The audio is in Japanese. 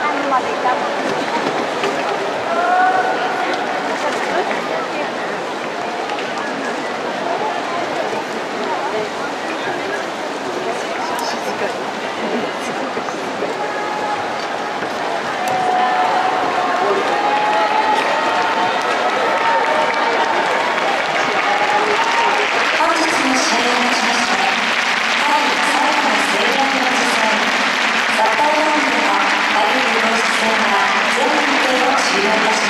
何までいたの We have